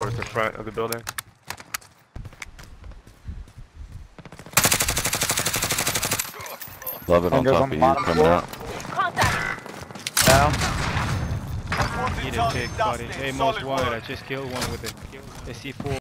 Towards the front of the building. Love it on top on of you coming floor. out. Contact. Down. Need a big buddy. Hey, most wanted. I just killed one with a, a C4.